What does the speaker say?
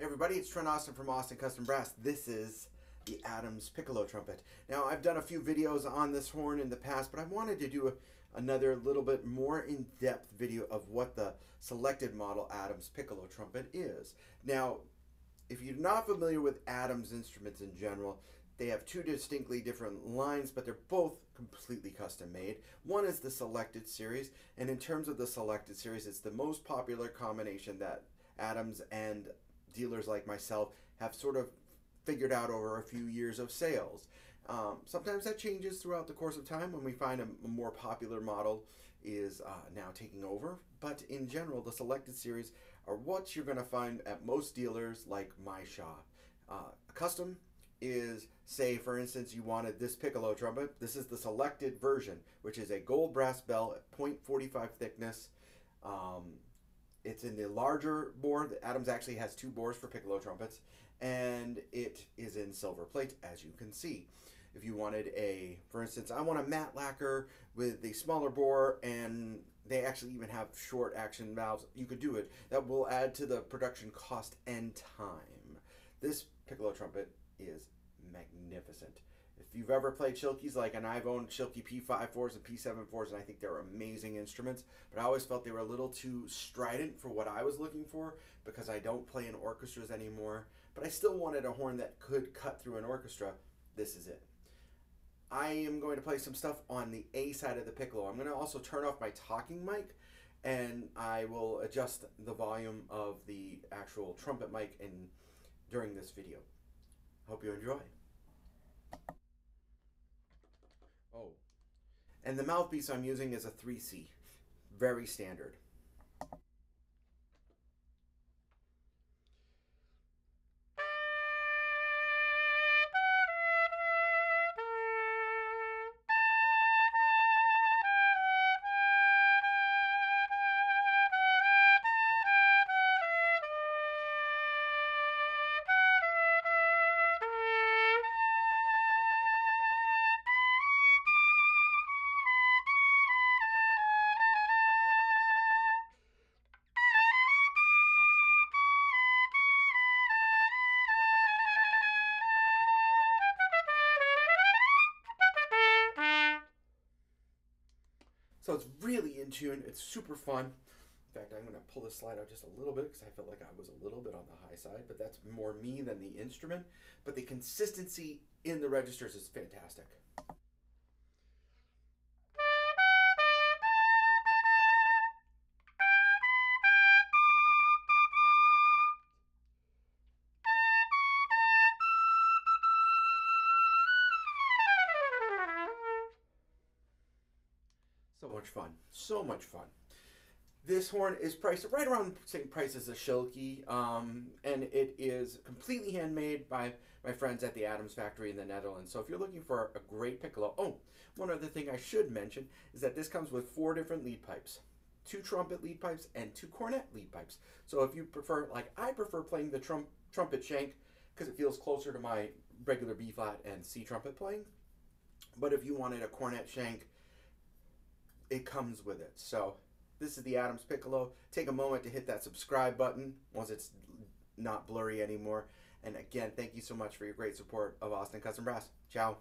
everybody, it's Trent Austin from Austin Custom Brass. This is the Adams Piccolo trumpet. Now, I've done a few videos on this horn in the past, but I wanted to do a, another little bit more in-depth video of what the selected model Adams Piccolo trumpet is. Now, if you're not familiar with Adams instruments in general, they have two distinctly different lines, but they're both completely custom made. One is the Selected series, and in terms of the Selected series, it's the most popular combination that Adams and dealers like myself have sort of figured out over a few years of sales. Um, sometimes that changes throughout the course of time when we find a, more popular model is uh, now taking over. But in general, the selected series are what you're going to find at most dealers like my shop. Uh, custom is, say, for instance, you wanted this piccolo trumpet. This is the selected version, which is a gold brass bell at 0.45 thickness. Um, it's in the larger bore. Adams actually has two bores for piccolo trumpets, and it is in silver plate, as you can see. If you wanted a, for instance, I want a matte lacquer with the smaller bore, and they actually even have short action valves, you could do it. That will add to the production cost and time. This piccolo trumpet is magnificent. If you've ever played Schilkes, like, and I've owned Schilke P5-4s and P7-4s, and I think they're amazing instruments, but I always felt they were a little too strident for what I was looking for because I don't play in orchestras anymore, but I still wanted a horn that could cut through an orchestra. This is it. I am going to play some stuff on the A side of the piccolo. I'm going to also turn off my talking mic and I will adjust the volume of the actual trumpet mic in during this video. Hope you enjoy. And the mouthpiece I'm using is a 3C. Very standard. So it's really in tune. It's super fun. In fact, I'm going to pull this slide out just a little bit because I felt like I was a little bit on the high side, but that's more me than the instrument. But the consistency in the registers is fantastic. So much fun. So much fun. This horn is priced right around the same price as a Schilke, um, and it is completely handmade by my friends at the Adams factory in the Netherlands. So if you're looking for a great piccolo, oh, one other thing I should mention is that this comes with four different lead pipes. Two trumpet lead pipes and two cornet lead pipes. So if you prefer, like I prefer playing the trump, trumpet shank because it feels closer to my regular B flat and C trumpet playing. But if you wanted a cornet shank, it comes with it. So this is the Adams Piccolo. Take a moment to hit that subscribe button once it's not blurry anymore. And again, thank you so much for your great support of Austin Custom Brass. Ciao.